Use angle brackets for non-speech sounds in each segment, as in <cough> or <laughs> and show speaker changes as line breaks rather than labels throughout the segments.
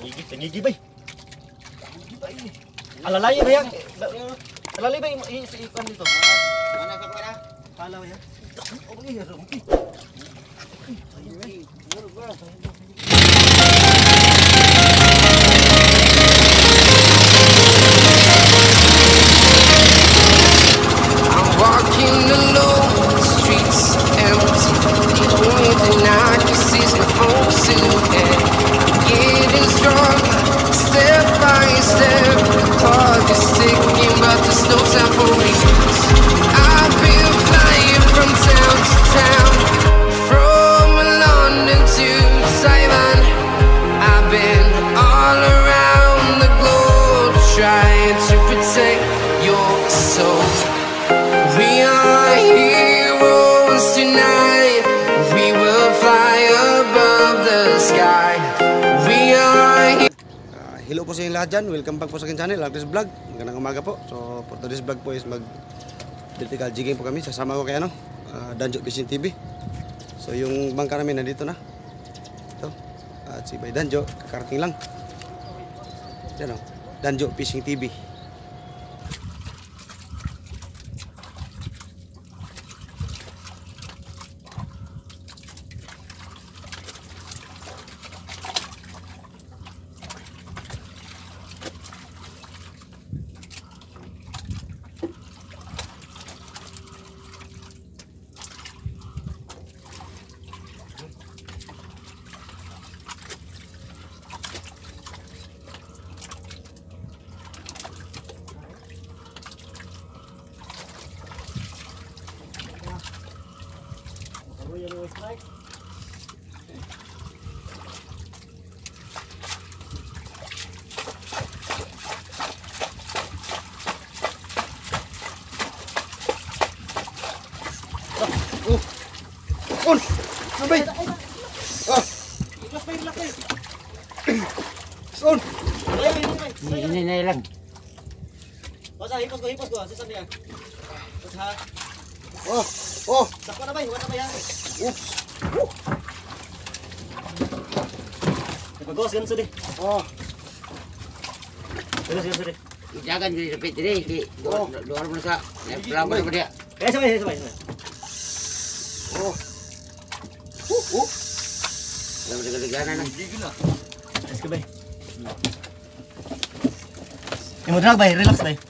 Tangigi, tangigi bay. Tangigi bay. Alalay ba yan? Alalay ba yung iipan dito?
Mana ka para?
Kala ba yan? Oh, bagay, rumpi.
I'm
hello po sa inyo lahat dyan. Welcome back po sa akin channel, Alcris Vlog. Magandang umaga po. So, for today's vlog po is mag vertical jigging po kami. Sasama ko kay ano, uh, Danjo Fishing TV. So, yung bangka namin nandito na. Ito. At si Bay Danjo, kakarating lang. Yan o, Danjo Fishing TV.
Ko, hipos ko. Sisan niya. Basta, ha?
Oh! Oh!
Sakwa na bay, wala na ba yan?
Oops!
Nagpagawas, ganun sa di.
Oh!
Ganun, ganun sa di.
Jangan jadi repit ini di luar luar Pulang mana dia?
Eh, sabay, sabay, sabay.
Oh! Uh! Uh!
Dalam segala-galanya nang.
Ayos ka bay. Yung mo drag bay, relax bay.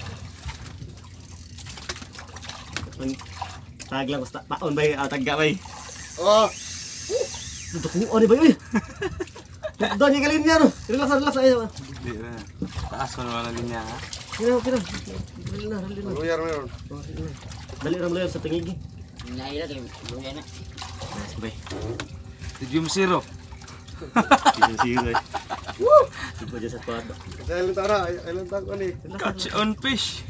Tag lang, basta paon bay, ah, tagga bay.
Oh!
Dudok ni bay, uy. <laughs> Doon niya kalinya no. Relax, relax ayo.
Hindi na. Taas ko niya ha.
Kira, kira. Dali na.
Luyar meron.
Dali ram layo sa tangigi.
Nyai lagi luar na.
Ka bay.
Zero.
Sige, sige bay. Woo! Tipo dyan sa pado.
Island tara, island tara ko ni.
Catch on fish.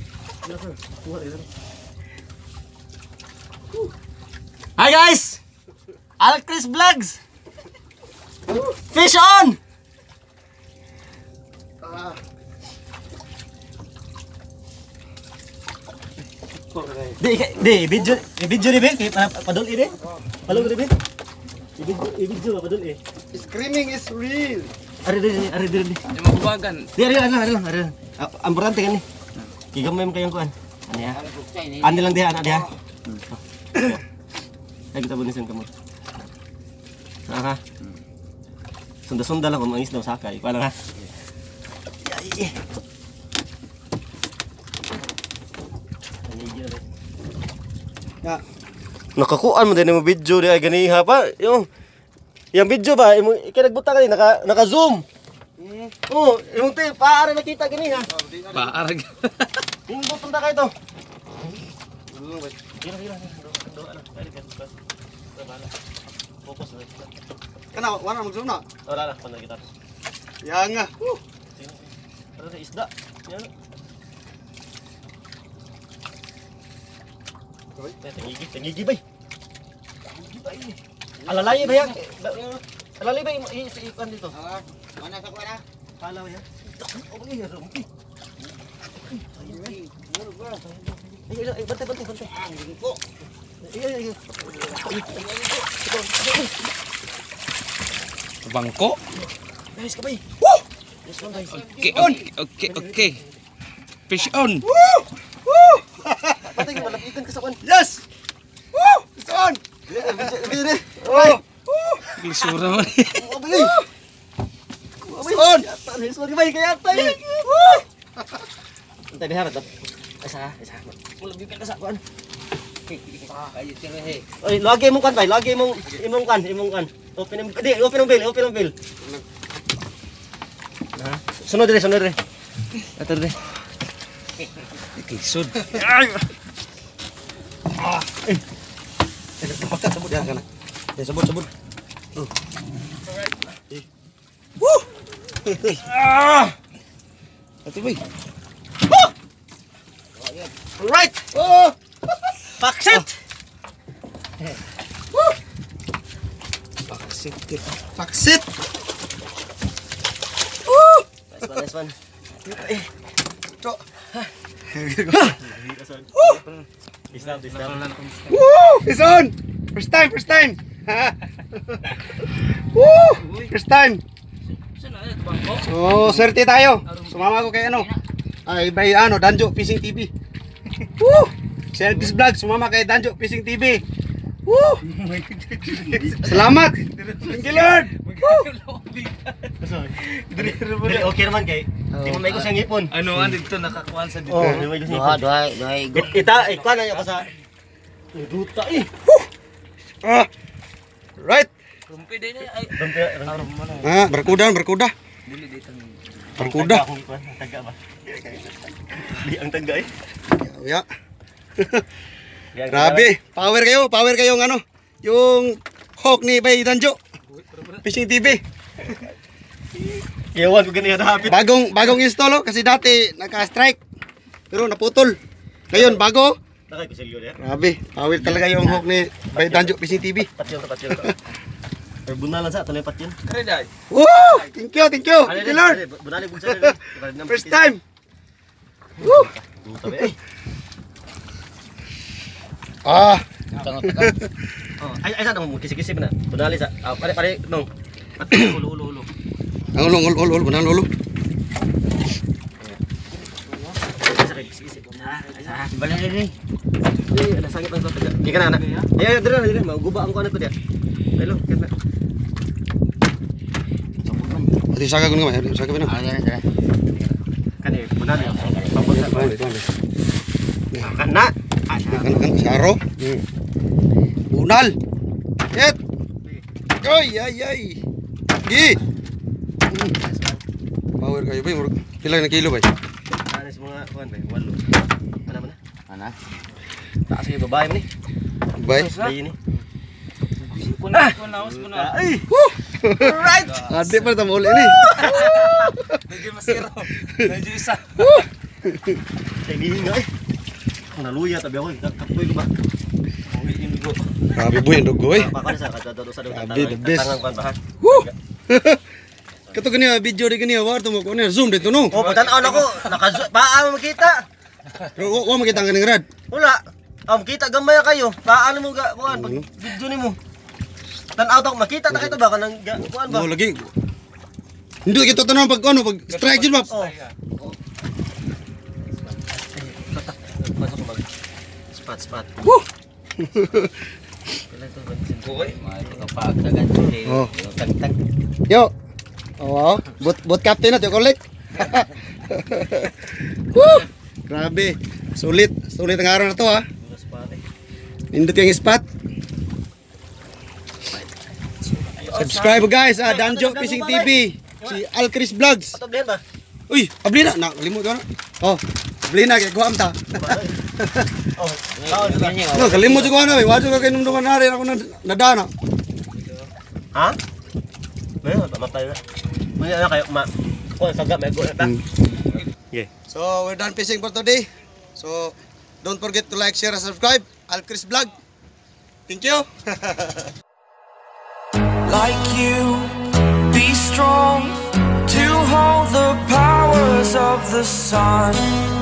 Hi guys! Al Chris Vlogs! Fish on! Di, di, video, video di bang, padul ini, padul ini, video, eh, eh, padul ini.
Screaming is real.
Ada di, ada
di, ada
di. Mau kubagan. Di, ada, ada, ada, ada. Amperan tinggal nih. Gigam mem kayak kuan. Ani ya. Ani lang dia, anak dia. Ay, kita bunisan kamot. Aha. Sunda-sunda lang kung mangis daw sakay. Lang ha. Ay,
Ya.
Nakakuan mo din mo video di ay ganiha pa. Yung yung video ba, imo ikinagbuta kani naka naka zoom. Oh, yung te paara nakita ganiha.
Paarag.
Yung punta kayo to. dulu doa lah kan fokus
kena warna macam mana?
ora lah pandang kita ya enggak isda ya Tenggigi, tenggigi bay. Tenggigi bay. Alalay bay. Alalay ikan itu.
Mana
ya. Oh, rumpi.
Bangkok. Oke, oke, oke. Fish on.
Yes. Fish on. Oh.
Isa, isa. Malapitan ka sa kwan.
Kayo sila he.
Oy, lagi mong kan bay, lagi mong imong kan, imong kan. Open ang di, open ang bill, open ang bill. Ha? Sunod dire, sunod dire. Ato dire.
Lisod.
Sabot yan ka na. Yan, sabot, sabot. Ate boy.
Alright. Oh! Paksit.
Paksit. Paksit!
Nice one, nice one.
Cok.
Islam, Islam.
Woo! It's on! First time, first time! <laughs> Woo! First time! So, swerte tayo. Sumama ko kay ano. Ay, by ano, Danjo Fishing TV. Woo! Selfies vlog, sumama kay Danjo Fishing TV. Woo! Salamat! Thank you, Lord!
Dili okay naman kay. Di mo may ko siyang ipon.
Ano ang dito nakakuan sa dito?
Oh, may ko siyang ipon.
duha, duha.
It- Ita, ikuan na ako sa Duta eh.
Ah! Right!
Rumpi din ay.
Rumpi, rumpi.
Ah, berkuda, berkuda.
Dili dito.
Berkuda.
Taga ba? Di ang taga eh. Taga.
Grabe, power kayo, power kayo ng ano, yung hawk ni Bay Danjo. Fishing TV.
Iyawan ko ganyan na hapit.
Bagong bagong install oh, kasi dati naka-strike. Pero naputol. Ngayon bago.
Nakay ko silyo niya.
Grabe, power talaga yung hawk ni Bay Danjo Fishing TV.
Patyon patyon. Or bunalan sa, tuloy patyon.
Kare dai.
Woo! Thank you, thank you. Thank you, Lord.
Na.
First time. Woo!
Eh.
Ah.
Tengok tekan. Ay ay dong kisi-kisi benar. Benali sa. Ah, pare pare dong. Ulu ulu ulu.
Ang ulu
ulu ulu benar
Ah, Balik ini.
Ini ada sakit ang kapatid. Di anak. Ya ayo dira dira mau guba ang kuanak ko dia. Ayo kana.
Di saka kun ka
Ah,
Saka benar.
Kan eh
benar ya.
Kena. Kena saro. Bunal. Shit. Ay, ay, ay. Di. Power kayo, bay. Kailan na kilo, bay?
Anas mga, kuhan, bay. Walo. Ano ba na?
Ana.
Taas kayo, babae mo ni.
Babae?
Babae ni.
Ah!
Ay!
Right! Adi pa na tamuli ni.
Medyo masiro. Medyo isa.
Kay gihinga eh. Ang naluya tabi ako. Kapoy ko ba?
Yung.
Grabe boy, ang dugo eh. Grabe, the best.
Ba?
Woo! <laughs> Kato gani video di gani war to mo ko zoom dito no.
Oh, patan on ako. Naka paano makita?
Pero wa makita ang kaning rad.
Wala. Am kita gamay kayo. Paano mo ga kuan pag video nimo? Tan-out ako makita ta kita ba kanang kuan ba?
Mo lagi. Hindi kita tanan pag ano pag strike jud map.
Oh. Pasok ko mag spot spot.
Woo!
Eh.
Oh. Yo. Oh, wow. Bot bot captain to collect. <laughs> Woo! Grabe. Sulit. Sulit ang araw na to ha.
Eh.
Nindot yung spot. Subscribe guys ah Danjo Fishing TV. Si Alcris Vlogs.
Ato ba?
Uy, abli na. Nakalimut ko na. Oh, abli na kay Guam ta.
Oh,
No, kalimot ko ano, eh. Wadyo ka kay numduman na rin ako na nadana.
Ha? May mamatay na. May na kayo ma. Ko saga may go ta. Yeah.
So, we're done fishing for today. So, don't forget to like, share, and subscribe. Al Chris Vlog. Thank you. <laughs>
like you. Be strong to hold the powers of the sun.